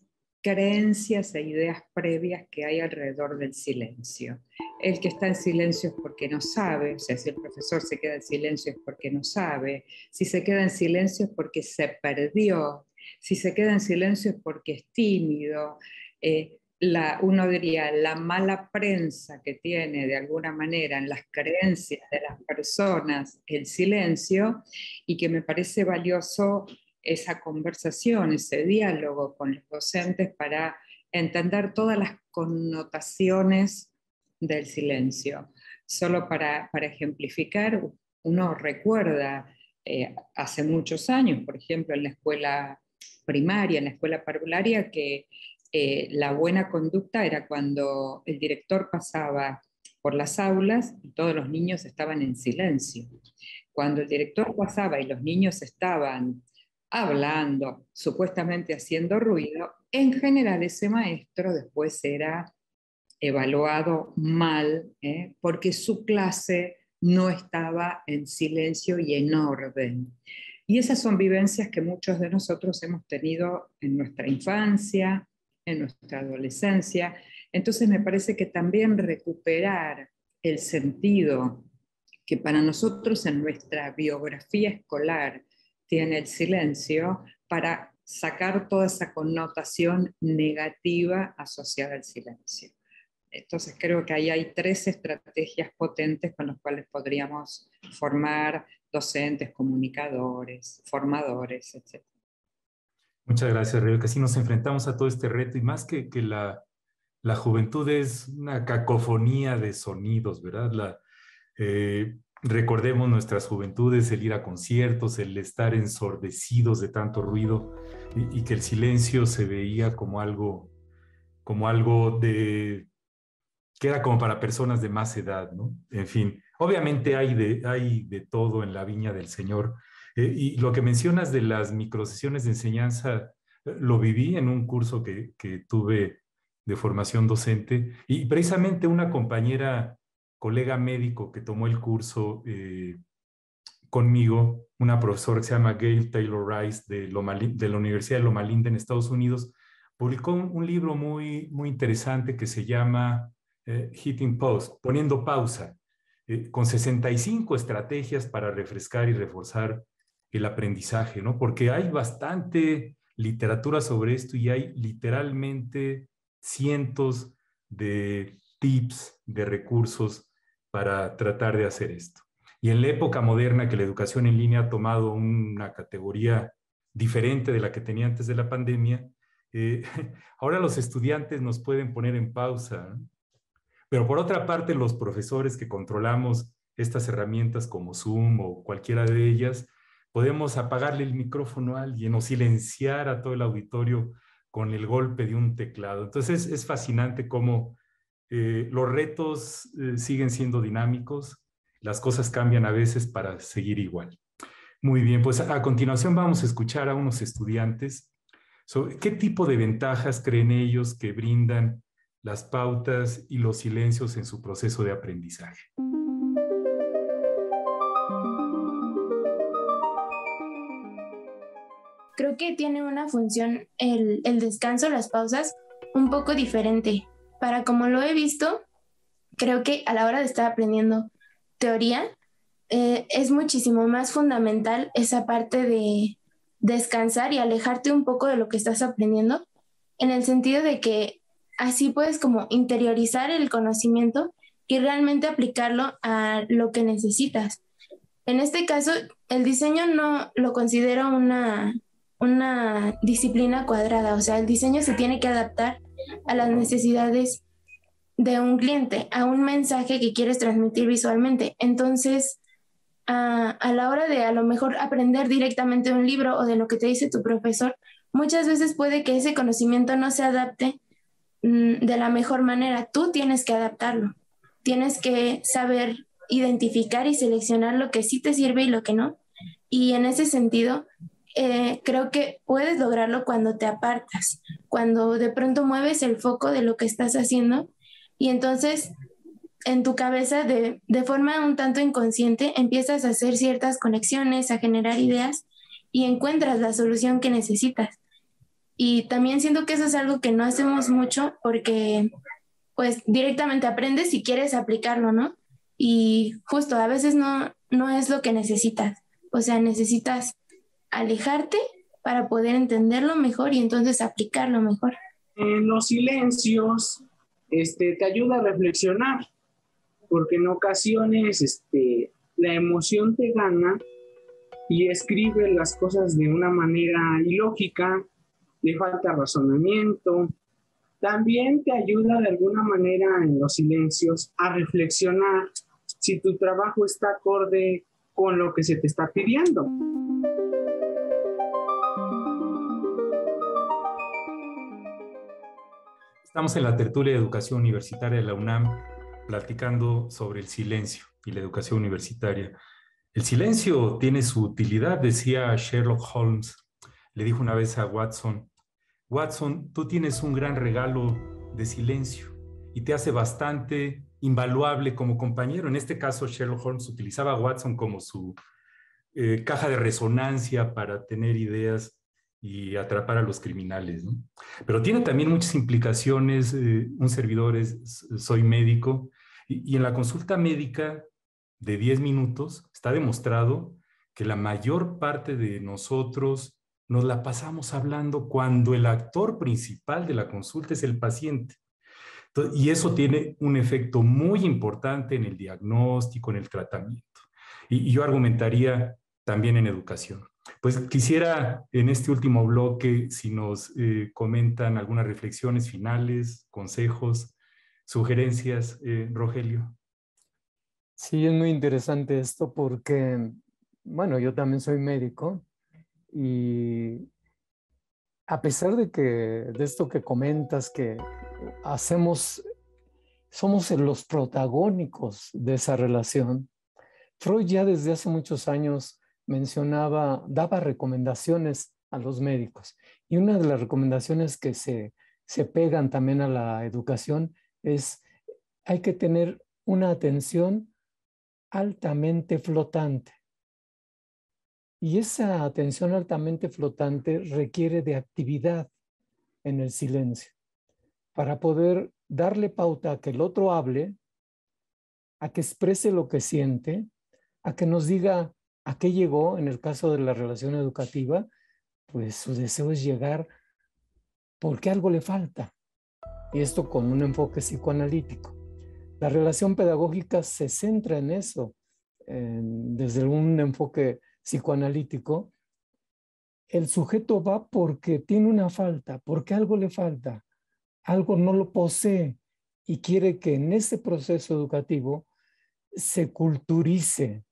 creencias e ideas previas que hay alrededor del silencio. El que está en silencio es porque no sabe, o sea, si el profesor se queda en silencio es porque no sabe, si se queda en silencio es porque se perdió, si se queda en silencio es porque es tímido. Eh, uno diría, la mala prensa que tiene de alguna manera en las creencias de las personas el silencio y que me parece valioso esa conversación, ese diálogo con los docentes para entender todas las connotaciones del silencio. Solo para, ejemplificar, uno recuerda eh, hace muchos años, por ejemplo, en la escuela primaria, en la escuela parvularia, que eh, la buena conducta era cuando el director pasaba por las aulas y todos los niños estaban en silencio. Cuando el director pasaba y los niños estaban hablando, supuestamente haciendo ruido, en general ese maestro después era evaluado mal ¿eh? porque su clase no estaba en silencio y en orden. Y esas son vivencias que muchos de nosotros hemos tenido en nuestra infancia, en nuestra adolescencia. Entonces me parece que también recuperar el sentido que para nosotros en nuestra biografía escolar tiene el silencio para sacar toda esa connotación negativa asociada al silencio. Entonces creo que ahí hay tres estrategias potentes con las cuales podríamos formar docentes, comunicadores, formadores, etc. Muchas gracias, Rebeca. Sí, nos enfrentamos a todo este reto y más que, que la, la juventud es una cacofonía de sonidos, ¿verdad? La, eh, recordemos nuestras juventudes, el ir a conciertos, el estar ensordecidos de tanto ruido y, que el silencio se veía como algo, como algo de, que era como para personas de más edad, ¿no? En fin, obviamente hay de, hay de todo en la viña del Señor, eh, y lo que mencionas de las microsesiones de enseñanza, eh, lo viví en un curso que, que tuve de formación docente y precisamente una compañera, colega médico que tomó el curso eh, conmigo, una profesora que se llama Gail Taylor Rice de, la Universidad de Loma Linda en Estados Unidos, publicó un, libro muy, muy interesante que se llama Hitting Pause, poniendo pausa, con 65 estrategias para refrescar y reforzar el aprendizaje, ¿no? Porque hay bastante literatura sobre esto y hay literalmente cientos de tips, de recursos para tratar de hacer esto. Y en la época moderna que la educación en línea ha tomado una categoría diferente de la que tenía antes de la pandemia, eh, ahora los estudiantes nos pueden poner en pausa. Pero por otra parte, los profesores que controlamos estas herramientas como Zoom o cualquiera de ellas, podemos apagarle el micrófono a alguien o silenciar a todo el auditorio con el golpe de un teclado. Entonces es fascinante cómo eh, los retos eh, siguen siendo dinámicos, las cosas cambian a veces para seguir igual. Muy bien, pues a continuación vamos a escuchar a unos estudiantes sobre qué tipo de ventajas creen ellos que brindan las pautas y los silencios en su proceso de aprendizaje. Creo que tiene una función el, descanso, las pausas, un poco diferente. Para como lo he visto, creo que a la hora de estar aprendiendo teoría, eh, es muchísimo más fundamental esa parte de descansar y alejarte un poco de lo que estás aprendiendo, en el sentido de que así puedes como interiorizar el conocimiento y realmente aplicarlo a lo que necesitas. En este caso, el diseño no lo considero una, una disciplina cuadrada, o sea, el diseño se tiene que adaptar a las necesidades de un cliente, a un mensaje que quieres transmitir visualmente. Entonces, a, a, la hora de a lo mejor aprender directamente un libro o de lo que te dice tu profesor, muchas veces puede que ese conocimiento no se adapte Mm, de la mejor manera. Tú tienes que adaptarlo. Tienes que saber identificar y seleccionar lo que sí te sirve y lo que no. Y en ese sentido, eh, creo que puedes lograrlo cuando te apartas, cuando de pronto mueves el foco de lo que estás haciendo y entonces en tu cabeza de, de forma un tanto inconsciente empiezas a hacer ciertas conexiones, a generar ideas y encuentras la solución que necesitas. Y también siento que eso es algo que no hacemos mucho porque pues directamente aprendes si quieres aplicarlo, ¿no? Y justo a veces no, no es lo que necesitas. O sea, necesitas alejarte para poder entenderlo mejor y entonces aplicarlo mejor. En los silencios este, te ayuda a reflexionar, porque en ocasiones este, la emoción te gana y escribe las cosas de una manera ilógica le falta razonamiento. También te ayuda de alguna manera en los silencios a reflexionar si tu trabajo está acorde con lo que se te está pidiendo. Estamos en la tertulia de educación universitaria de la UNAM platicando sobre el silencio y la educación universitaria. El silencio tiene su utilidad, decía Sherlock Holmes. Le dijo una vez a Watson, Watson, tú tienes un gran regalo de silencio y te hace bastante invaluable como compañero. En este caso, Sherlock Holmes utilizaba a Watson como su eh, caja de resonancia para tener ideas y atrapar a los criminales. Pero tiene también muchas implicaciones. Eh, un servidor es, soy médico y, y en la consulta médica de 10 minutos está demostrado que la mayor parte de nosotros nos la pasamos hablando cuando el actor principal de la consulta es el paciente. y eso tiene un efecto muy importante en el diagnóstico, en el tratamiento. Y, yo argumentaría también en educación. Pues quisiera en este último bloque si nos eh, comentan algunas reflexiones finales, consejos, sugerencias, eh, Rogelio. Sí, es muy interesante esto porque, bueno, yo también soy médico y a pesar de que de esto que comentas, que hacemos, somos los protagónicos de esa relación, Freud ya desde hace muchos años mencionaba, daba recomendaciones a los médicos. Y una de las recomendaciones que se, se pegan también a la educación es hay que tener una atención altamente flotante. Y esa atención altamente flotante requiere de actividad en el silencio para poder darle pauta a que el otro hable, a que exprese lo que siente, a que nos diga a qué llegó en el caso de la relación educativa, pues su deseo es llegar porque algo le falta. Y esto con un enfoque psicoanalítico. La relación pedagógica se centra en eso, desde un enfoque psicoanalítico, el sujeto va porque tiene una falta, porque algo le falta, algo no lo posee y quiere que en ese proceso educativo se culturice,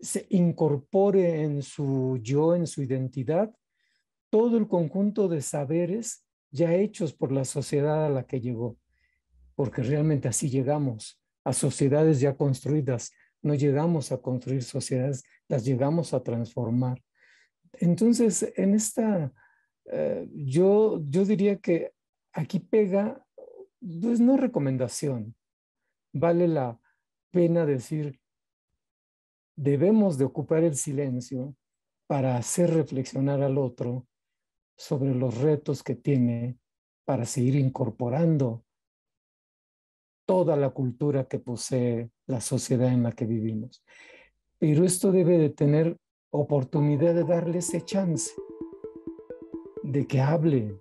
se incorpore en su yo, en su identidad, todo el conjunto de saberes ya hechos por la sociedad a la que llegó, porque realmente así llegamos a sociedades ya construidas no llegamos a construir sociedades, las llegamos a transformar. Entonces, en esta, eh, yo, yo diría que aquí pega, pues no recomendación, vale la pena decir, debemos de ocupar el silencio para hacer reflexionar al otro sobre los retos que tiene para seguir incorporando toda la cultura que posee la sociedad en la que vivimos. Pero esto debe de tener oportunidad de darle ese chance, de que hable.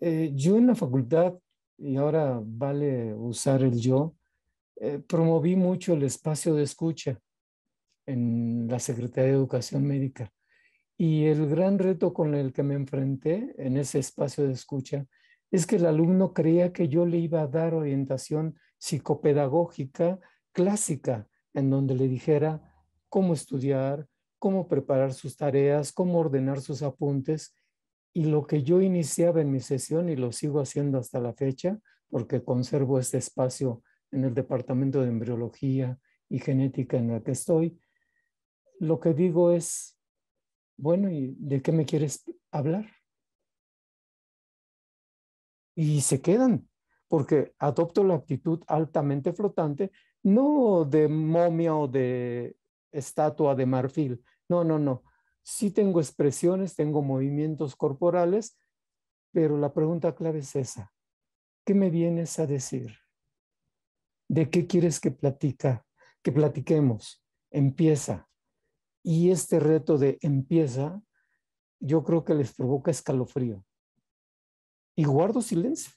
Eh, yo en la facultad, y ahora vale usar el yo, eh, promoví mucho el espacio de escucha en la Secretaría de Educación Médica. Y el gran reto con el que me enfrenté en ese espacio de escucha es que el alumno creía que yo le iba a dar orientación psicopedagógica clásica, en donde le dijera cómo estudiar, cómo preparar sus tareas, cómo ordenar sus apuntes. Y lo que yo iniciaba en mi sesión, y lo sigo haciendo hasta la fecha, porque conservo este espacio en el departamento de embriología y genética en el que estoy, lo que digo es, bueno, ¿y de qué me quieres hablar? y se quedan, porque adopto la actitud altamente flotante, no de momia o de estatua de marfil, no, no, no. Sí tengo expresiones, tengo movimientos corporales, pero la pregunta clave es esa. ¿Qué me vienes a decir? ¿De qué quieres que platica, que platiquemos? Empieza. Y este reto de empieza, yo creo que les provoca escalofrío y guardo silencio.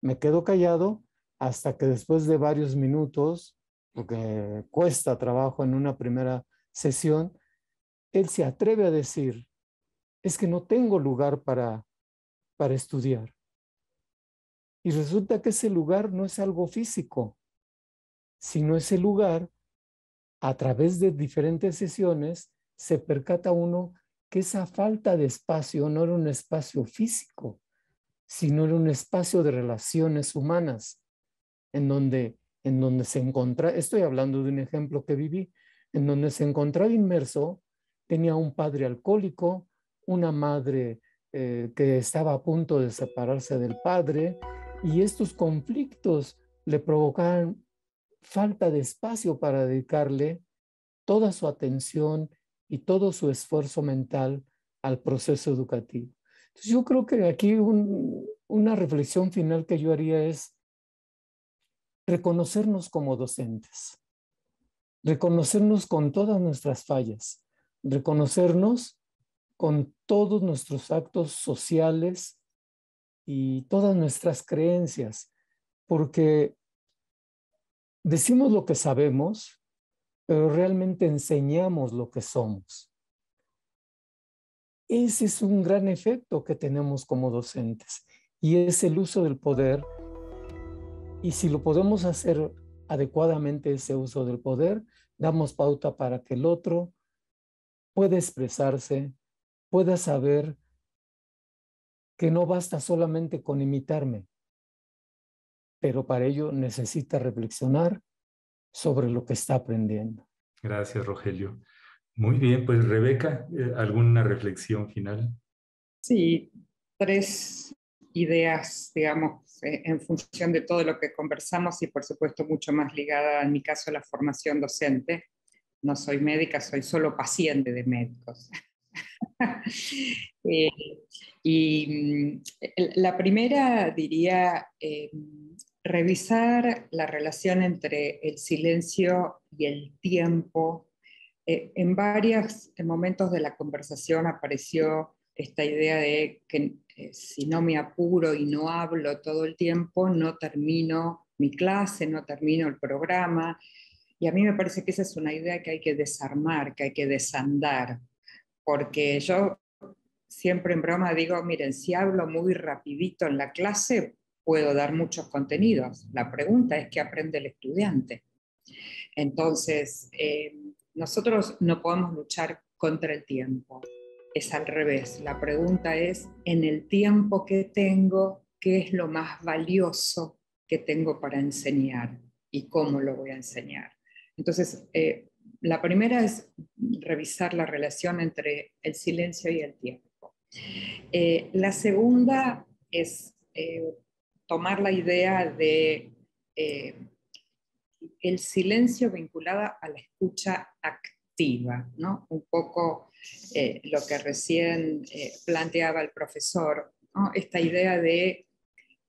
Me quedo callado hasta que después de varios minutos, porque cuesta trabajo en una primera sesión, él se atreve a decir, es que no tengo lugar para, para estudiar. Y resulta que ese lugar no es algo físico, sino ese lugar, a través de diferentes sesiones, se percata uno que esa falta de espacio no era un espacio físico, sino en un espacio de relaciones humanas, en donde, en donde se encontraba, estoy hablando de un ejemplo que viví, en donde se encontraba inmerso, tenía un padre alcohólico, una madre eh, que estaba a punto de separarse del padre, y estos conflictos le provocaban falta de espacio para dedicarle toda su atención y todo su esfuerzo mental al proceso educativo. Yo creo que aquí una reflexión final que yo haría es reconocernos como docentes, reconocernos con todas nuestras fallas, reconocernos con todos nuestros actos sociales y todas nuestras creencias, porque decimos lo que sabemos, pero realmente enseñamos lo que somos. Ese es un gran efecto que tenemos como docentes y es el uso del poder. Y si lo podemos hacer adecuadamente ese uso del poder, damos pauta para que el otro pueda expresarse, pueda saber que no basta solamente con imitarme, pero para ello necesita reflexionar sobre lo que está aprendiendo. Gracias, Rogelio. Muy bien, pues Rebeca, eh, ¿alguna reflexión final? Sí, tres ideas, digamos, eh, en función de todo lo que conversamos y por supuesto mucho más ligada en mi caso a la formación docente. No soy médica, soy solo paciente de médicos. Eh, y mm, la primera diría revisar la relación entre el silencio y el tiempo eh, en varios momentos de la conversación apareció esta idea de que eh, si no me apuro y no hablo todo el tiempo, no termino mi clase, no termino el programa. Y a mí me parece que esa es una idea que hay que desarmar, que hay que desandar, porque yo siempre en broma digo, miren, si hablo muy rapidito en la clase, puedo dar muchos contenidos. La pregunta es qué aprende el estudiante. Entonces, eh, nosotros no podemos luchar contra el tiempo. Es al revés. La pregunta es, en el tiempo que tengo, ¿qué es lo más valioso que tengo para enseñar? y cómo lo voy a enseñar. Entonces, eh, la primera es revisar la relación entre el silencio y el tiempo. Eh, la segunda es eh, tomar la idea de el silencio vinculada a la escucha activa, ¿no? Un poco lo que recién planteaba el profesor, esta idea de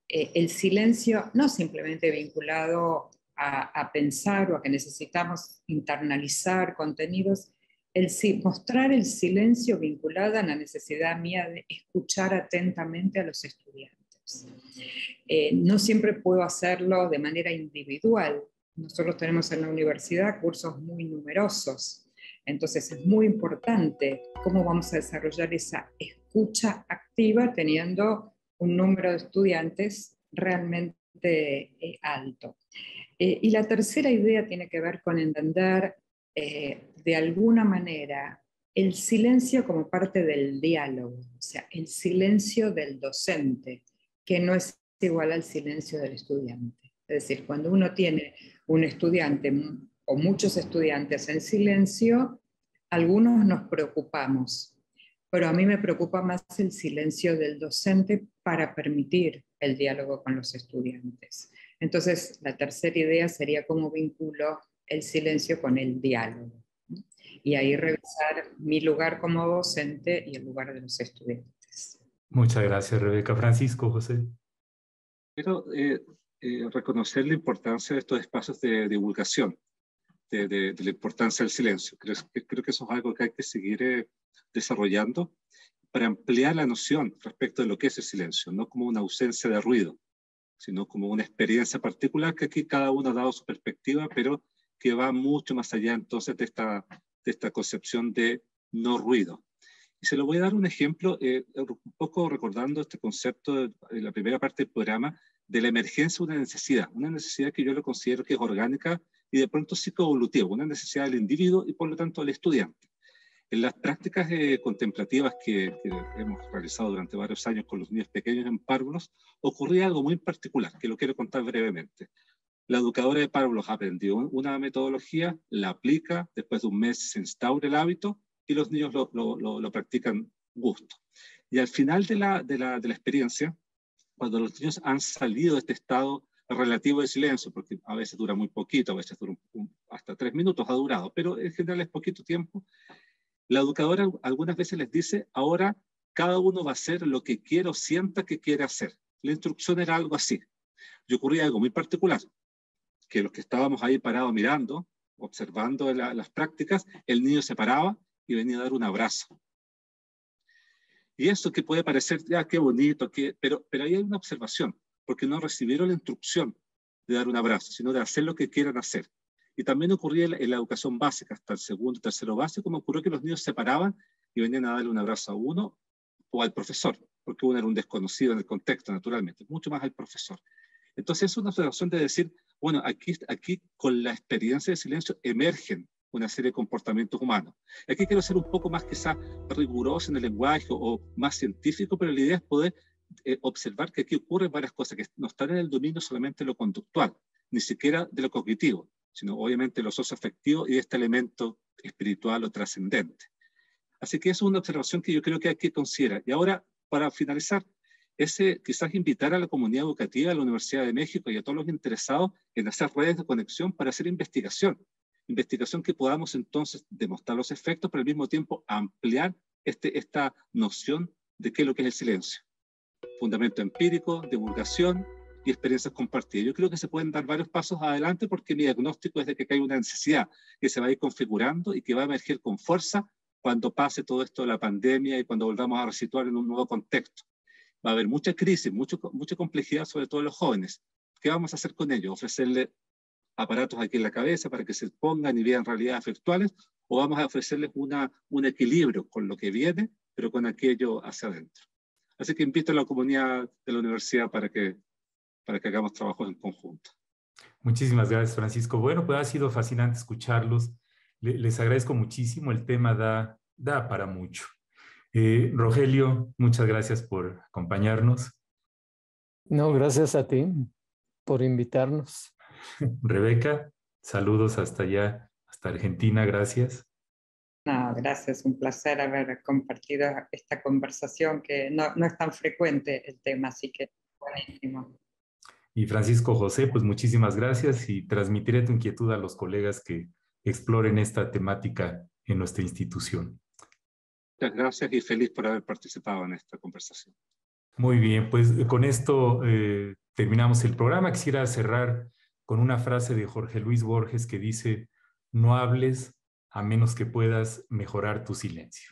el silencio no simplemente vinculado a, pensar o a que necesitamos internalizar contenidos, el, mostrar el silencio vinculado a la necesidad mía de escuchar atentamente a los estudiantes. Eh, no siempre puedo hacerlo de manera individual. Nosotros tenemos en la universidad cursos muy numerosos, entonces es muy importante cómo vamos a desarrollar esa escucha activa teniendo un número de estudiantes realmente eh, alto. Eh, y la tercera idea tiene que ver con entender eh, de alguna manera el silencio como parte del diálogo, o sea, el silencio del docente, que no es igual al silencio del estudiante. Es decir, cuando uno tiene un estudiante o muchos estudiantes en silencio, algunos nos preocupamos, pero a mí me preocupa más el silencio del docente para permitir el diálogo con los estudiantes. Entonces, la tercera idea sería cómo vinculo el silencio con el diálogo. Y ahí revisar mi lugar como docente y el lugar de los estudiantes. Muchas gracias, Rebeca. Francisco, José. Quiero eh, eh, reconocer la importancia de estos espacios de divulgación, de, la importancia del silencio. Creo, creo, que eso es algo que hay que seguir eh, desarrollando para ampliar la noción respecto de lo que es el silencio, no como una ausencia de ruido, sino como una experiencia particular que aquí cada uno ha dado su perspectiva, pero que va mucho más allá entonces de esta, de esta concepción de no ruido. Y se lo voy a dar un ejemplo, eh, un poco recordando este concepto de, la primera parte del programa, de la emergencia de una necesidad, una necesidad que yo lo considero que es orgánica y de pronto psicoevolutiva, una necesidad del individuo y por lo tanto del estudiante. En las prácticas eh, contemplativas que, hemos realizado durante varios años con los niños pequeños en párvulos, ocurría algo muy particular, que lo quiero contar brevemente. La educadora de párvulos aprendió una metodología, la aplica, después de un mes se instaura el hábito y los niños lo, lo, lo, practican gusto. Y al final de la, experiencia, cuando los niños han salido de este estado relativo de silencio, porque a veces dura muy poquito, a veces dura hasta tres minutos ha durado, pero en general es poquito tiempo, la educadora algunas veces les dice, ahora cada uno va a hacer lo que quiera o sienta que quiere hacer. La instrucción era algo así. Y ocurría algo muy particular, que los que estábamos ahí parados mirando, observando las prácticas, el niño se paraba y venía a dar un abrazo. Y eso que puede parecer, ya, qué bonito, qué, pero, pero ahí hay una observación, porque no recibieron la instrucción de dar un abrazo, sino de hacer lo que quieran hacer. Y también ocurría en la, educación básica, hasta el segundo, tercero básico, me ocurrió que los niños se paraban y venían a darle un abrazo a uno o al profesor, porque uno era un desconocido en el contexto, naturalmente, mucho más al profesor. Entonces es una observación de decir, bueno, aquí, aquí con la experiencia de silencio emergen una serie de comportamientos humanos. Aquí quiero ser un poco más quizá riguroso en el lenguaje o, más científico, pero la idea es poder eh, observar que aquí ocurren varias cosas, que no están en el dominio solamente de lo conductual, ni siquiera de lo cognitivo, sino obviamente lo socioafectivo y este elemento espiritual o trascendente. Así que es una observación que yo creo que hay que considerar. Y ahora, para finalizar, ese quizás invitar a la comunidad educativa, a la Universidad de México y a todos los interesados en hacer redes de conexión para hacer investigación. Investigación que podamos entonces demostrar los efectos, pero al mismo tiempo ampliar este, esta noción de qué es lo que es el silencio. Fundamento empírico, divulgación y experiencias compartidas. Yo creo que se pueden dar varios pasos adelante porque mi diagnóstico es de que hay una necesidad que se va a ir configurando y que va a emerger con fuerza cuando pase todo esto de la pandemia y cuando volvamos a resituar en un nuevo contexto. Va a haber mucha crisis, mucho, mucha complejidad, sobre todo en los jóvenes. ¿Qué vamos a hacer con ellos? ¿Ofrecerles aparatos aquí en la cabeza para que se pongan y vean realidades virtuales? ¿O vamos a ofrecerles una, un equilibrio con lo que viene, pero con aquello hacia adentro? Así que invito a la comunidad de la universidad para que para que hagamos trabajos en conjunto. Muchísimas gracias, Francisco. Bueno, pues ha sido fascinante escucharlos. Les agradezco muchísimo. El tema da, da para mucho. Eh, Rogelio, muchas gracias por acompañarnos. No, gracias a ti por invitarnos. Rebeca, saludos hasta allá, hasta Argentina, gracias. No, gracias, un placer haber compartido esta conversación que no, no es tan frecuente el tema, así que buenísimo. Y Francisco José, pues muchísimas gracias y transmitiré tu inquietud a los colegas que exploren esta temática en nuestra institución. Muchas gracias y feliz por haber participado en esta conversación. Muy bien, pues con esto eh, terminamos el programa. Quisiera cerrar con una frase de Jorge Luis Borges que dice, no hables a menos que puedas mejorar tu silencio.